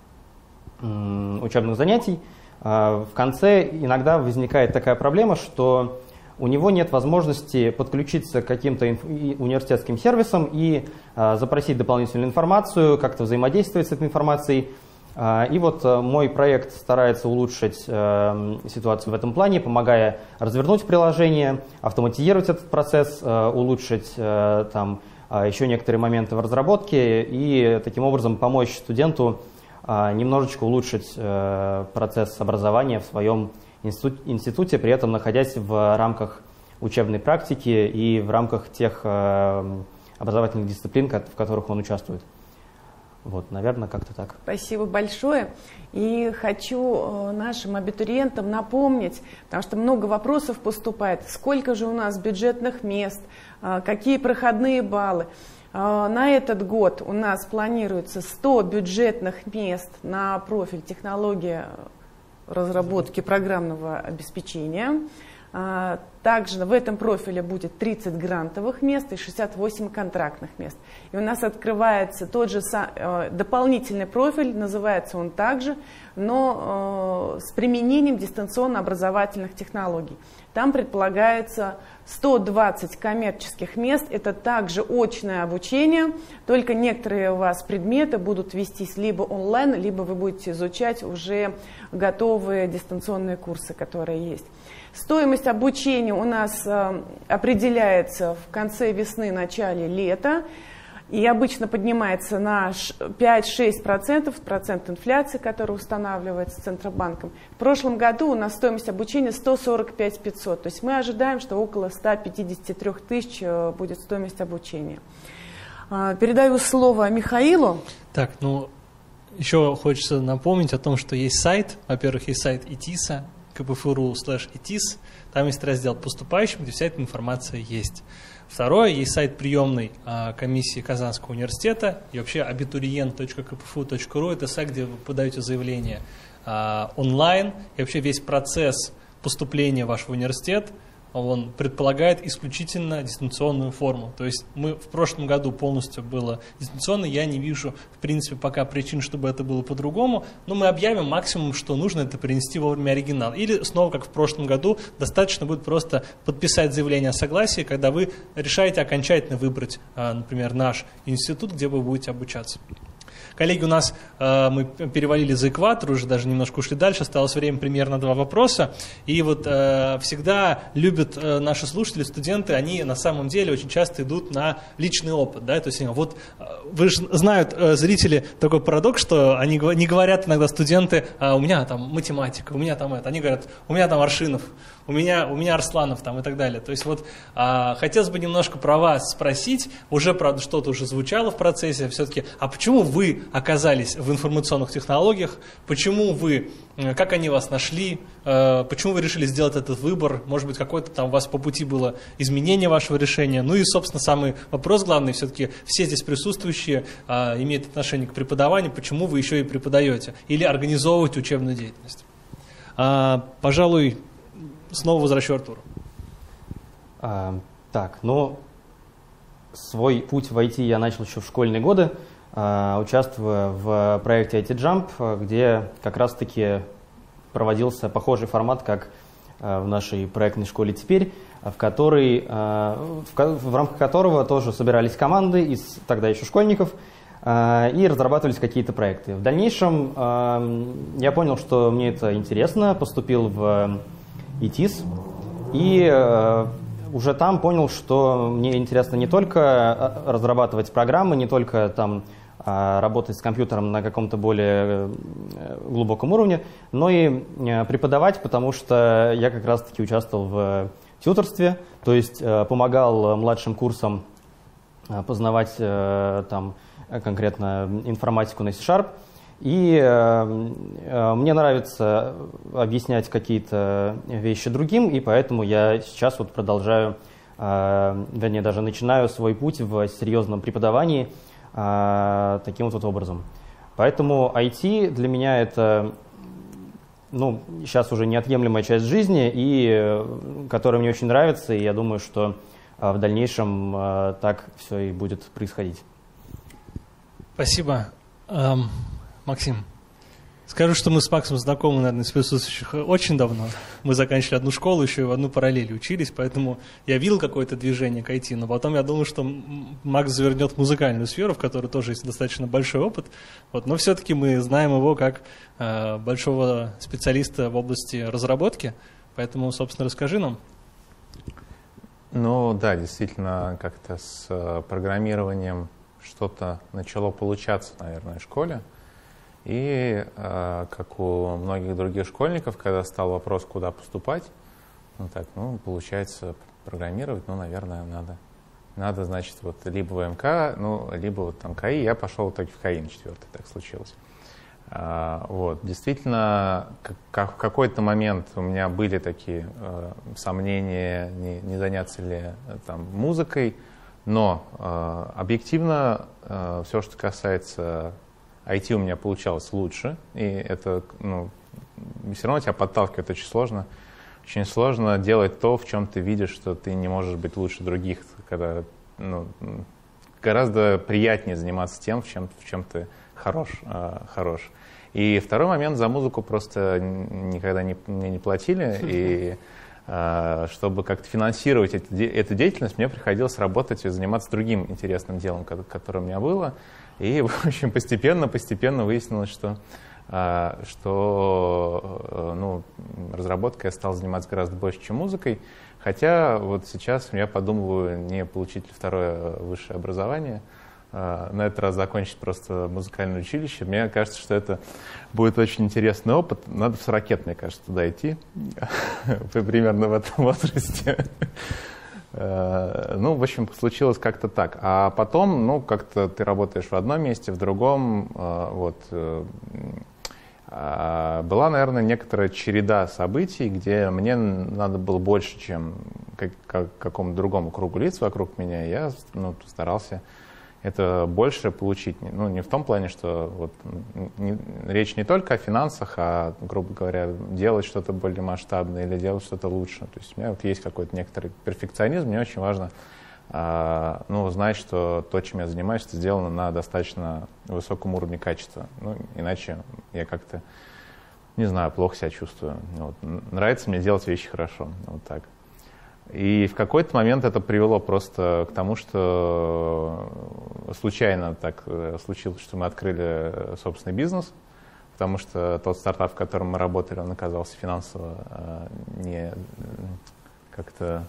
S4: учебных занятий, в конце иногда возникает такая проблема, что у него нет возможности подключиться к каким-то университетским сервисам и а, запросить дополнительную информацию, как-то взаимодействовать с этой информацией. А, и вот а, мой проект старается улучшить а, ситуацию в этом плане, помогая развернуть приложение, автоматизировать этот процесс, а, улучшить там, а, еще некоторые моменты в разработке и таким образом помочь студенту а, немножечко улучшить процесс образования в своем институте, при этом находясь в рамках учебной практики и в рамках тех э, образовательных дисциплин, в которых он участвует. Вот, наверное, как-то так.
S1: Спасибо большое. И хочу э, нашим абитуриентам напомнить, потому что много вопросов поступает, сколько же у нас бюджетных мест, э, какие проходные баллы. На этот год у нас планируется 100 бюджетных мест на профиль технология разработки программного обеспечения. А, также в этом профиле будет 30 грантовых мест и 68 контрактных мест. И у нас открывается тот же э, дополнительный профиль, называется он также, но э, с применением дистанционно-образовательных технологий. Там предполагается 120 коммерческих мест. Это также очное обучение, только некоторые у вас предметы будут вестись либо онлайн, либо вы будете изучать уже готовые дистанционные курсы, которые есть. Стоимость обучения у нас э, определяется в конце весны, начале лета и обычно поднимается на 5-6%, процент инфляции, который устанавливается Центробанком. В прошлом году у нас стоимость обучения 145 500, то есть мы ожидаем, что около 153 тысяч э, будет стоимость обучения. А, передаю слово Михаилу.
S2: Так, ну, еще хочется напомнить о том, что есть сайт, во-первых, есть сайт ИТИСа, kpfu.ru slash itis, там есть раздел «Поступающим», где вся эта информация есть. Второе, есть сайт приемной а, комиссии Казанского университета и вообще абитуриент.кпфу.ру, это сайт, где вы подаете заявление а, онлайн, и вообще весь процесс поступления в ваш университет – он предполагает исключительно дистанционную форму. То есть мы в прошлом году полностью было дистанционно, я не вижу, в принципе, пока причин, чтобы это было по-другому, но мы объявим максимум, что нужно это принести вовремя оригинал. Или снова, как в прошлом году, достаточно будет просто подписать заявление о согласии, когда вы решаете окончательно выбрать, а, например, наш институт, где вы будете обучаться. Коллеги, у нас э, мы перевалили за экватор, уже даже немножко ушли дальше, осталось время примерно два вопроса. И вот э, всегда любят э, наши слушатели, студенты, они на самом деле очень часто идут на личный опыт. Да? То есть вот э, вы же знают э, зрители такой парадокс, что они не говорят иногда студенты, а у меня там математика, у меня там это. Они говорят, у меня там Аршинов, у меня, у меня Арсланов там и так далее. То есть вот а, хотелось бы немножко про вас спросить, уже, правда, что-то уже звучало в процессе, все-таки, а почему вы оказались в информационных технологиях, почему вы, э, как они вас нашли, э, почему вы решили сделать этот выбор, может быть, какое-то там у вас по пути было изменение вашего решения, ну и, собственно, самый вопрос главный, все-таки все здесь присутствующие а, имеют отношение к преподаванию, почему вы еще и преподаете или организовываете учебную деятельность. А, пожалуй, снова возвращу Артуру.
S4: А, так, ну, свой путь в IT я начал еще в школьные годы, а, участвуя в проекте IT Jump, где как раз-таки проводился похожий формат, как а, в нашей проектной школе теперь, в, которой, а, в, в рамках которого тоже собирались команды из тогда еще школьников а, и разрабатывались какие-то проекты. В дальнейшем я понял, что мне это интересно, поступил в ИТИС. И э, уже там понял, что мне интересно не только э, разрабатывать программы, не только там э, работать с компьютером на каком-то более глубоком уровне, но и преподавать, потому что я как раз-таки участвовал в тьюторстве, то есть помогал младшим курсам познавать там конкретно информатику на C-Sharp, и э, э, мне нравится объяснять какие-то вещи другим, и поэтому я сейчас вот продолжаю вернее, даже начинаю свой путь в серьезном преподавании таким вот образом. Поэтому IT для меня это ну, сейчас уже неотъемлемая часть жизни, и которая мне очень нравится, и я думаю, что в дальнейшем так все и будет происходить.
S2: Спасибо. Максим, скажу, что мы с Максом знакомы, наверное, с присутствующих очень давно. Мы заканчивали одну школу, еще и в одну параллель учились, поэтому я видел какое-то движение к IT, но потом я думал, что Макс завернет в музыкальную сферу, в которой тоже есть достаточно большой опыт. Вот, но все-таки мы знаем его как э, большого специалиста в области разработки, поэтому, собственно, расскажи нам.
S5: Ну да, действительно, как-то с э, программированием что-то начало получаться, наверное, в школе. И, э, как у многих других школьников, когда стал вопрос, куда поступать, ну так, ну, получается, программировать, ну, наверное, надо. Надо, значит, вот либо в МК, ну, либо вот там КАИ. Я пошел так в КАИ на четвертый, так случилось. А, вот, действительно, как, в какой-то момент у меня были такие э, сомнения, не, заняться ли э, там музыкой, но объективно все, что касается IT, у меня получалось лучше, и это ну, все равно тебя подталкивает очень сложно. Очень сложно делать то, в чем ты видишь, что ты не можешь быть лучше других, когда ну, гораздо приятнее заниматься тем, в чем, в чем ты хорош, э, хорош. И второй момент, за музыку просто никогда не, мне не платили, и а, чтобы как-то финансировать эту деятельность, мне приходилось работать и заниматься другим интересным делом, которое у меня было. И, в общем, постепенно, постепенно выяснилось, что, а, что э, ну, разработкой я стал заниматься гораздо больше, чем музыкой. Хотя вот сейчас я подумываю не получить ли второе высшее образование – а, на этот раз закончить просто музыкальное училище. Мне кажется, что это будет очень интересный опыт. Надо в 40 мне кажется, туда идти. Примерно в этом возрасте. А, ну, в общем, случилось как-то так. А потом, ну, как-то ты работаешь в одном месте, в другом. А, вот. Э, была, наверное, некоторая череда событий, где мне надо было больше, чем какому-то другому кругу лиц вокруг меня. Я ну, старался это больше получить. Ну, не в том плане, что вот, не, речь не только о финансах, а, грубо говоря, делать что-то более масштабное или делать что-то лучше. То есть у меня вот есть какой-то некоторый перфекционизм, мне очень важно а, ну, знать, что то, чем я занимаюсь, это сделано на достаточно высоком уровне качества. Ну, иначе я как-то, не знаю, плохо себя чувствую. Вот. Нравится мне делать вещи хорошо. Вот так. И в какой-то момент это привело просто к тому, что случайно так э, случилось, что мы открыли собственный бизнес, потому что тот стартап, в котором мы работали, он оказался финансово э, не как-то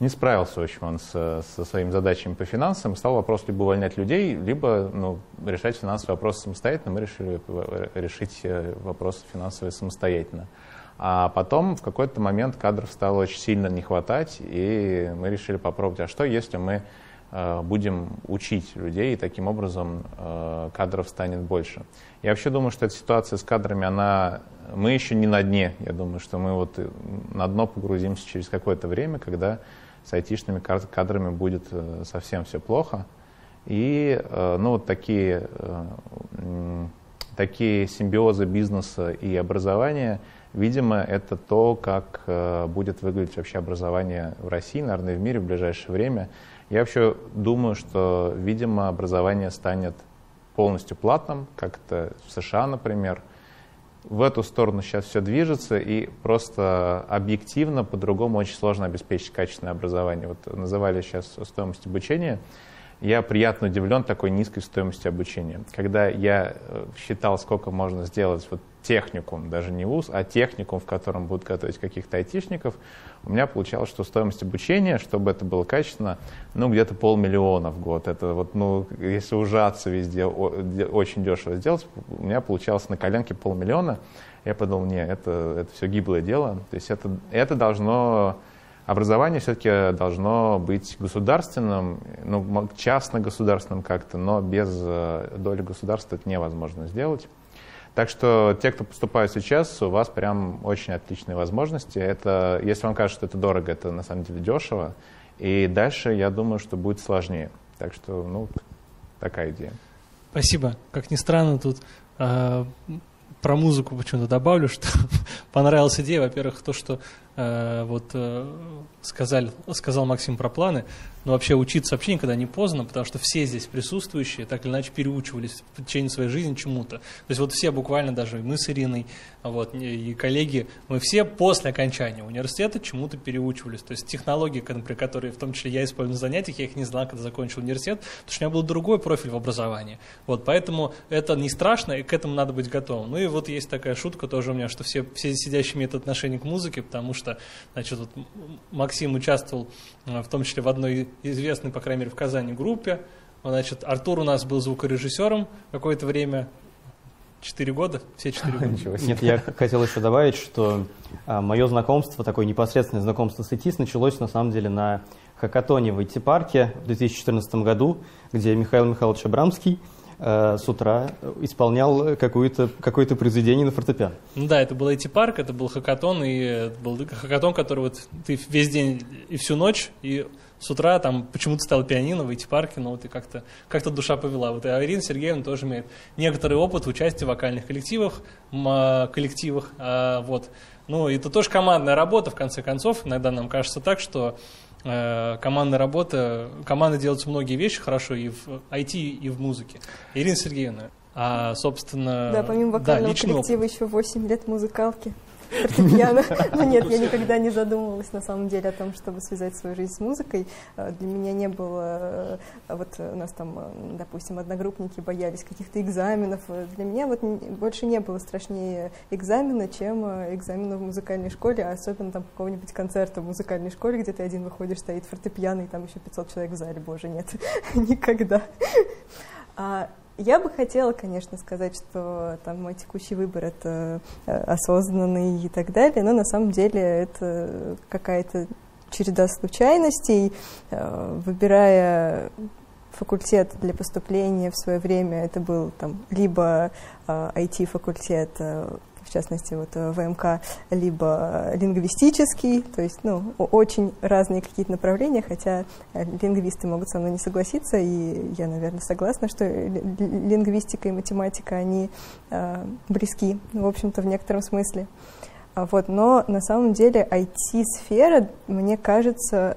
S5: не справился, в общем, он со, со своими задачами по финансам. Стал вопрос либо увольнять людей, либо ну, решать финансовые вопросы самостоятельно. Мы решили э, решить вопросы финансовые самостоятельно. А потом в какой-то момент кадров стало очень сильно не хватать, и мы решили попробовать, а что если мы э, будем учить людей, и таким образом э, кадров станет больше. Я вообще думаю, что эта ситуация с кадрами, она, мы еще не на дне. Я думаю, что мы вот на дно погрузимся через какое-то время, когда с айтишными кадрами будет э, совсем все плохо. И ну, вот такие, такие симбиозы бизнеса и образования – Видимо, это то, как э, будет выглядеть вообще образование в России, наверное, в мире в ближайшее время. Я вообще думаю, что, видимо, образование станет полностью платным, как это в США, например. В эту сторону сейчас все движется, и просто объективно по-другому очень сложно обеспечить качественное образование. Вот называли сейчас стоимость обучения. Я приятно удивлен такой низкой стоимостью обучения. Когда я э, считал, сколько можно сделать вот техникум, даже не вуз, а техникум, в котором будут готовить каких-то айтишников, у меня получалось, что стоимость обучения, чтобы это было качественно, ну, где-то полмиллиона в год. Это вот, ну, если ужаться везде, очень дешево сделать, у меня получалось на коленке полмиллиона. Я подумал, не, это, это все гиблое дело. То есть это, это должно, образование все-таки должно быть государственным, ну, частно-государственным как-то, но без э, доли государства это невозможно сделать. Так что те, кто поступают сейчас, у вас прям очень отличные возможности. Это, если вам кажется, что это дорого, это на самом деле дешево. И дальше, я думаю, что будет сложнее. Так что, ну, такая идея.
S2: Спасибо. Как ни странно, тут э, про музыку почему-то добавлю, что понравилась идея, во-первых, то, что вот э, сказали, сказал Максим про планы, но вообще учиться вообще никогда не поздно, потому что все здесь присутствующие так или иначе переучивались в течение своей жизни чему-то. То есть вот все буквально, даже мы с Ириной, вот, и коллеги, мы все после окончания университета чему-то переучивались. То есть технологии, например, которые в том числе я использую на занятиях, я их не знал, когда закончил университет, потому что у меня был другой профиль в образовании. Вот, поэтому это не страшно, и к этому надо быть готовым. Ну и вот есть такая шутка тоже у меня, что все, все сидящие имеют отношение к музыке, потому что, значит, вот Максим участвовал в том числе в одной известной, по крайней мере, в Казани группе. Значит, Артур у нас был звукорежиссером какое-то время, Четыре года? Все четыре года?
S4: Нет, я хотел еще добавить, что а, мое знакомство, такое непосредственное знакомство с ИТИС началось на самом деле на хакатоне в IT-парке в 2014 году, где Михаил Михайлович Абрамский э, с утра исполнял какое-то какое произведение на фортепиано.
S2: Ну да, это был IT-парк, это был хакатон, и был хакатон, который вот ты весь день и всю ночь, и с утра там почему-то стал пианино в эти парки, но вот и как-то как душа повела. Вот и Арина Сергеевна тоже имеет некоторый опыт участия в вокальных коллективах, коллективах, а, вот. Ну, это тоже командная работа, в конце концов. Иногда нам кажется так, что э, командная работа, команда делает многие вещи хорошо и в IT, и в музыке. Ирина Сергеевна, а, собственно...
S3: Да, помимо вокального да, коллектива опыт. еще 8 лет музыкалки фортепиано. Но нет, я никогда не задумывалась на самом деле о том, чтобы связать свою жизнь с музыкой. Э, для меня не было, э, вот у нас там, э, допустим, одногруппники боялись каких-то экзаменов. Для меня вот больше не было страшнее экзамена, чем экзамена в музыкальной школе, а особенно там какого-нибудь концерта в музыкальной школе, где ты один выходишь, стоит фортепиано, и там еще 500 человек в зале. Боже, нет, никогда. Я бы хотела, конечно, сказать, что там мой текущий выбор это э, осознанный и так далее, но на самом деле это какая-то череда случайностей. Э, выбирая факультет для поступления в свое время, это был там либо IT-факультет э, в частности, вот э, ВМК, либо лингвистический, то есть, ну, очень разные какие-то направления, хотя э, лингвисты могут со мной не согласиться, и я, наверное, согласна, что лингвистика и математика, они э, близки, в общем-то, в некотором смысле. А вот, но на самом деле IT-сфера, мне кажется,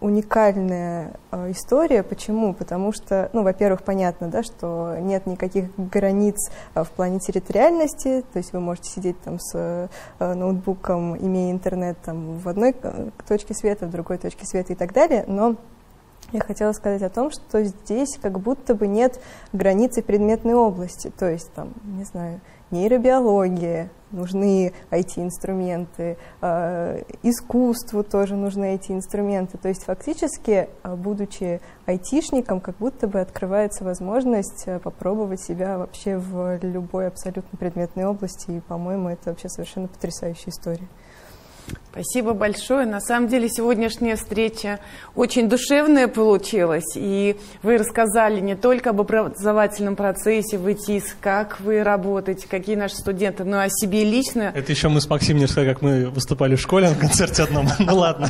S3: уникальная э, история. Почему? Потому что, ну, во-первых, понятно, да, что нет никаких границ э, в плане территориальности, то есть вы можете сидеть там с э, ноутбуком, имея интернет там в одной точке света, в другой точке света и так далее, но я хотела сказать о том, что здесь как будто бы нет границы предметной области, то есть там, не знаю, нейробиология, нужны IT-инструменты, э, искусству тоже нужны IT-инструменты. То есть фактически, э, будучи айтишником, как будто бы открывается возможность э, попробовать себя вообще в любой абсолютно предметной области. И, по-моему, это вообще совершенно потрясающая история.
S1: Спасибо большое. На самом деле сегодняшняя встреча очень душевная получилась. И вы рассказали не только об образовательном процессе в ИТИС, как вы работаете, какие наши студенты, но и о себе лично.
S2: Это еще мы с Максимом не рассказали, как мы выступали в школе на концерте одном. Ну ладно.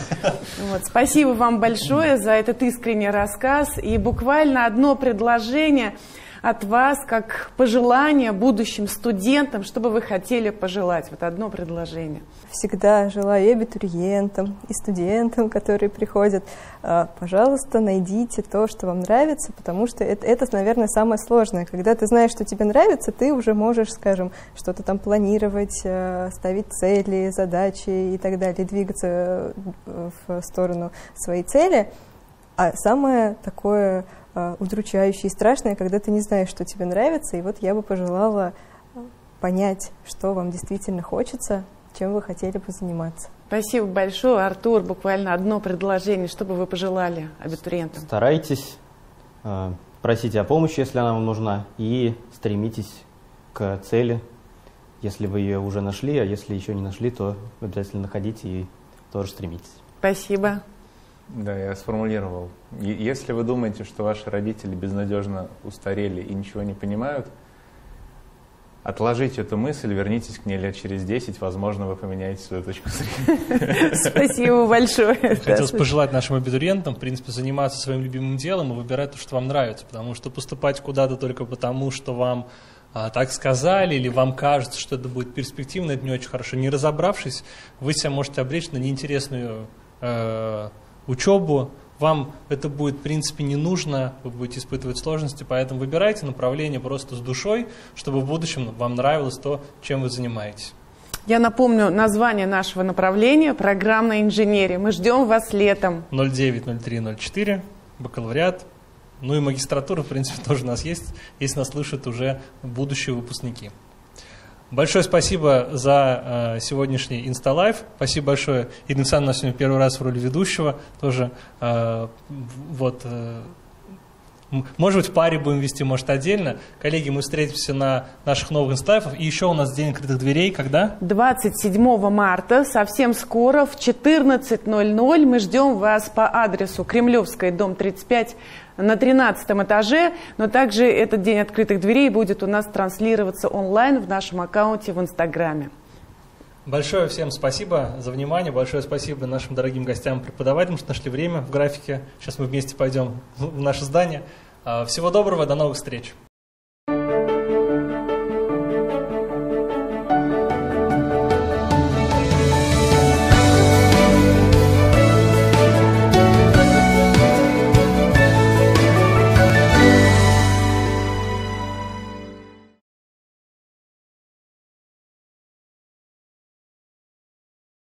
S1: Вот, спасибо вам большое за этот искренний рассказ. И буквально одно предложение – от вас как пожелание будущим студентам, что бы вы хотели пожелать? Вот одно предложение.
S3: Всегда желаю и абитуриентам, и студентам, которые приходят, а, пожалуйста, найдите то, что вам нравится, потому что это, это, наверное, самое сложное. Когда ты знаешь, что тебе нравится, ты уже можешь, скажем, что-то там планировать, а, ставить цели, задачи и так далее, двигаться э, в сторону своей цели. А самое такое Э, удручающее и страшное, когда ты не знаешь, что тебе нравится. И вот я бы пожелала понять, что вам действительно хочется, чем вы хотели бы заниматься.
S1: Спасибо большое, Артур. Буквально одно предложение, что бы вы пожелали абитуриентам?
S4: Старайтесь, э, просите о помощи, если она вам нужна, и стремитесь к цели, если вы ее уже нашли, а если еще не нашли, то обязательно находите и тоже стремитесь.
S1: Спасибо.
S5: Да, я сформулировал. Если вы думаете, что ваши родители безнадежно устарели и ничего не понимают, отложите эту мысль, вернитесь к ней лет через 10, возможно, вы поменяете свою точку зрения.
S1: Спасибо большое.
S2: Хотелось пожелать нашим абитуриентам, в принципе, заниматься своим любимым делом и выбирать то, что вам нравится, потому что поступать куда-то только потому, что вам а, так сказали, или вам кажется, что это будет перспективно, это не очень хорошо. Не разобравшись, вы себя можете обречь на неинтересную э, учебу, вам это будет, в принципе, не нужно, вы будете испытывать сложности, поэтому выбирайте направление просто с душой, чтобы в будущем вам нравилось то, чем вы занимаетесь.
S1: Я напомню название нашего направления – программная инженерия. Мы ждем вас летом.
S2: 090304, бакалавриат. Ну и магистратура, в принципе, тоже у нас есть, если нас слышат уже будущие выпускники. Большое спасибо за э, сегодняшний Insta Live. Спасибо большое. Ирина Александровна сегодня первый раз в роли ведущего. Тоже э, вот э, может быть, в паре будем вести, может, отдельно. Коллеги, мы встретимся на наших новых Insta Live ах. И еще у нас День открытых дверей. Когда?
S1: 27 марта, совсем скоро, в 14.00. Мы ждем вас по адресу Кремлевская, дом 35, на 13 этаже. Но также этот День открытых дверей будет у нас транслироваться онлайн в нашем аккаунте в Инстаграме.
S2: Большое всем спасибо за внимание, большое спасибо нашим дорогим гостям, преподавателям, что нашли время в графике. Сейчас мы вместе пойдем в наше здание. А, всего доброго, до новых встреч.